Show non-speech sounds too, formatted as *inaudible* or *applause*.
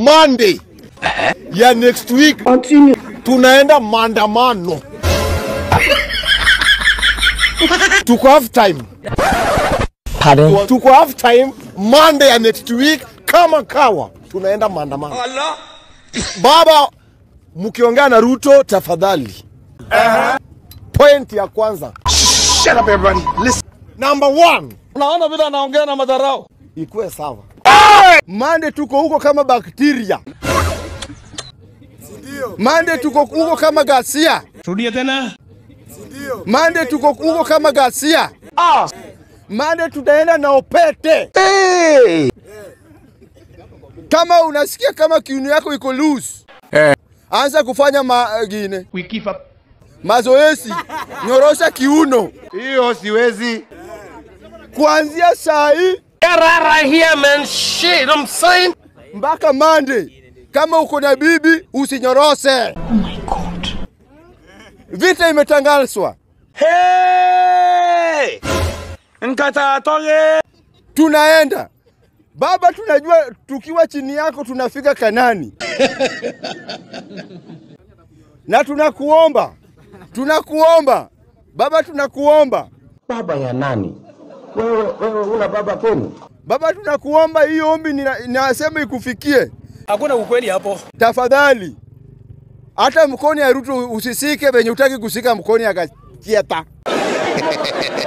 Monday ya next week Continue. tunaenda maandamano. Tuko half time. Pardon? Tuko half time Monday ya next week kama kawa tunaenda maandamano. Baba, mkiongea na Ruto tafadhali. Point ya kwanza. Shut up, everybody. Listen. Number one, Unaona vile anaongea na madharau. ikuwe sawa. Monday tuko huko kama bakteria. mande tuko huko kama gasia. Rudia tena. Mande tuko huko kama gasia. Mande tutaenda na opete. Hey. Kama unasikia kama kiuno yako iko loose, anza kufanya magine up. mazoezi, nyorosha kiuno Hiyo siwezi. kuanzia saa hii Right here, man. Shit, I'm saying. mpaka Monday. Kama uko na bibi usinyorose. Oh my God. Vita imetangazwa, Hey! Nkata toge. tunaenda baba. Tunajua tukiwa chini yako tunafika Kanani na tunakuomba, tunakuomba baba, tunakuomba Baba ya nani? Wewe wewe una baba kwenu? baba, tunakuomba hii ombi nasema ninasema ikufikie Hakuna ukweli hapo. tafadhali. Hata mkoni ya Ruto usisike venye utaki kusika mkoni ya Gachieta. *laughs*